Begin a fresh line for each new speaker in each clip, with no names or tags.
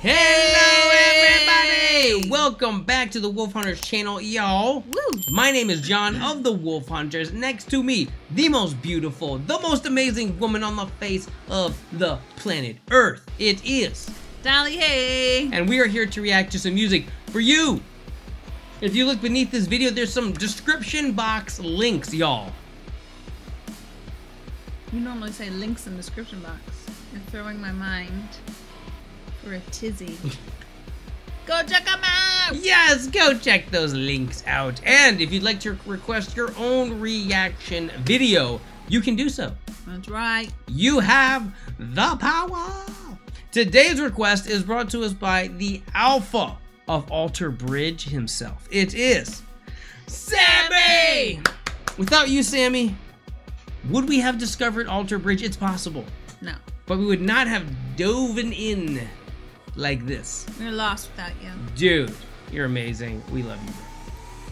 Hello, everybody! Welcome back to the Wolf HunterZ channel, y'all.
Woo!
My name is Jon of the Wolf HunterZ. Next to me, the most beautiful, the most amazing woman on the face of the planet Earth. It is.
Dolly, hey!
And we are here to react to some music for you. If you look beneath this video, there's some description box links, y'all.
You normally say links in the description box. You're throwing my mind for a tizzy. Go check them out!
Yes, go check those links out. And if you'd like to request your own reaction video, you can do so.
That's right.
You have the power. Today's request is brought to us by the alpha of Alter Bridge himself. It is Sammy! Without you, Sammy, would we have discovered Alter Bridge? It's possible.
No.
But we would not have dove in like this.
We're lost without you.
Dude, you're amazing. We love you.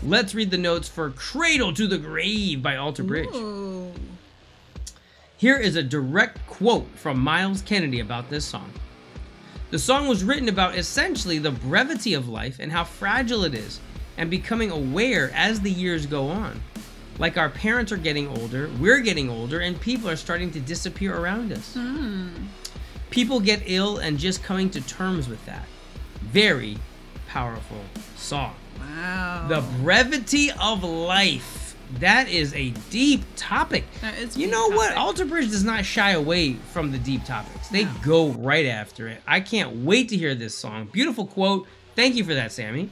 Let's read the notes for Cradle to the Grave by Alter Bridge.
Ooh.
Here is a direct quote from Myles Kennedy about this song. The song was written about essentially the brevity of life and how fragile it is, and becoming aware as the years go on. Like our parents are getting older, we're getting older, and people are starting to disappear around us.
Hmm.
People get ill and just coming to terms with that. Very powerful song.
Wow.
The brevity of life. That is a deep topic. You know what? Alter Bridge does not shy away from the deep topics. They
No.
go right after it. I can't wait to hear this song. Beautiful quote. Thank you for that, Sammy.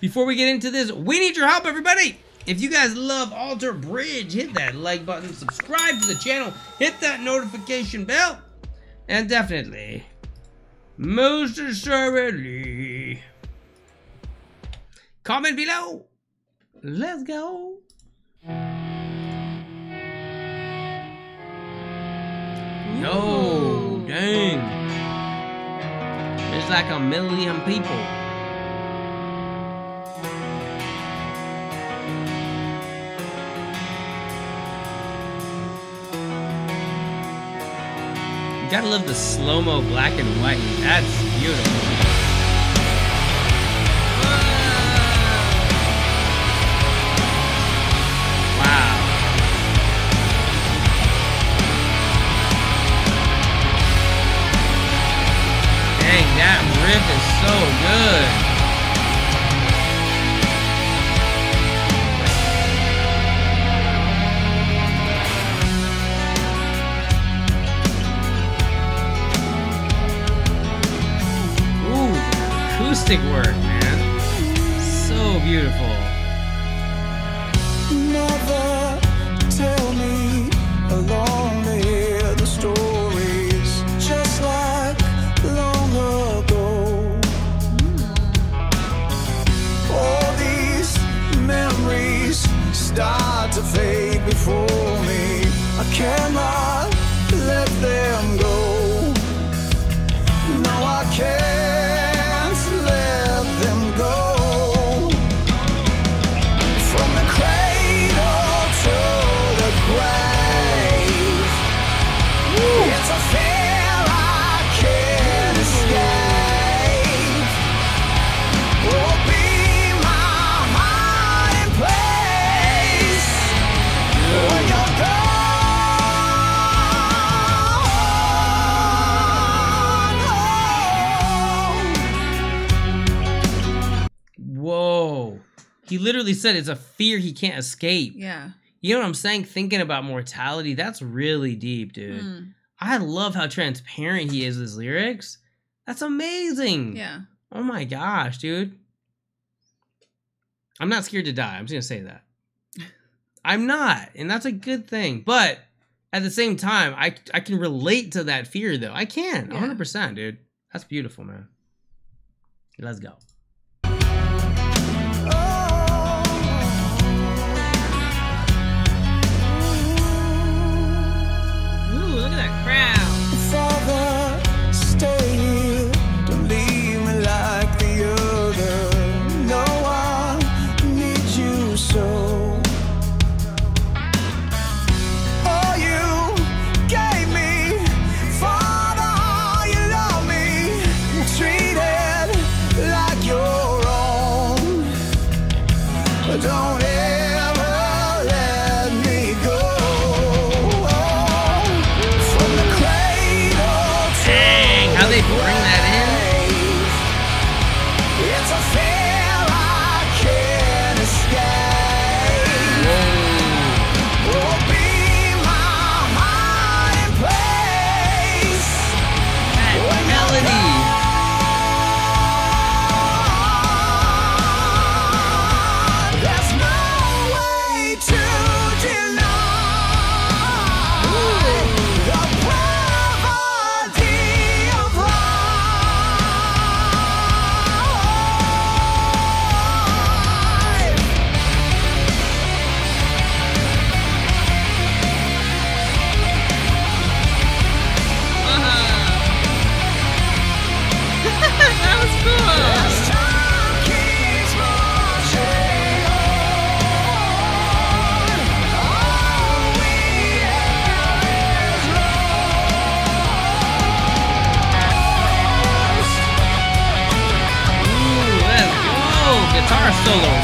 Before we get into this, we need your help, everybody. If you guys love Alter Bridge, hit that like button, subscribe to the channel, hit that notification bell, and definitely, most assuredly, comment below. Let's go. Yo, dang. There's like a million people. You gotta love the slow-mo black and white. That's beautiful. Wow. Dang, that riff is so good. Acoustic work, He literally said it's a fear he can't escape.
Yeah.
You know what I'm saying? Thinking about mortality, that's really deep, dude.
Hmm.
I love how transparent he is with his lyrics. That's amazing.
Yeah.
Oh my gosh, dude. I'm not scared to die. I'm just gonna say that. I'm not, and that's a good thing. But at the same time, I I can relate to that fear though. I can,
Yeah.
100, percent dude. That's beautiful, man. Let's go.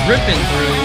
Ripping through.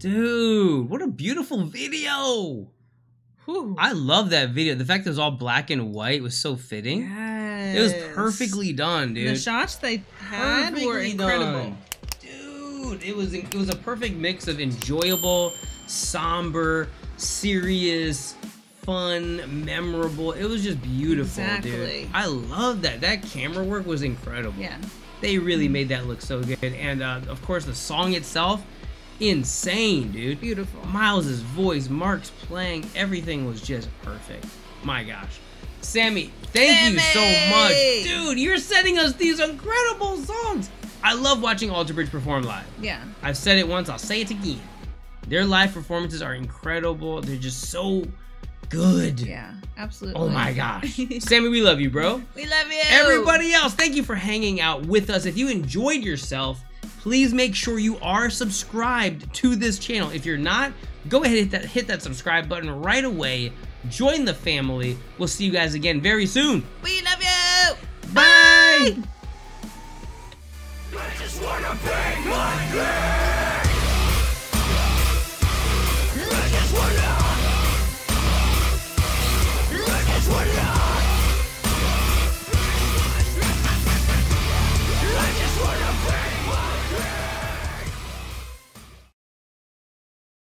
Dude, what a beautiful video.
Whew.
I love that video. The fact that it was all black and white was so fitting.
Yes.
It was perfectly done, dude.
The shots they had were incredible.
done. Dude, it was it was a perfect mix of enjoyable, somber, serious, fun, memorable. It was just beautiful,
Exactly.
dude. I love that. That camera work was incredible.
Yeah.
They really made that look so good. And uh, of course, the song itself, insane, dude.
Beautiful.
Myles's voice, Mark's playing, everything was just perfect. My gosh. Sammy, thank you so much. Dude, you're sending us these incredible songs. I love watching Alter Bridge perform live.
Yeah.
I've said it once, I'll say it again. Their live performances are incredible. They're just so good.
Yeah. Absolutely.
Oh my gosh. Sammy, we love you, bro.
we love you.
Everybody else, thank you for hanging out with us. If you enjoyed yourself, please make sure you are subscribed to this channel. If you're not, go ahead and hit that, hit that subscribe button right away. Join the family. We'll see you guys again very soon.
We love you.
Bye.
I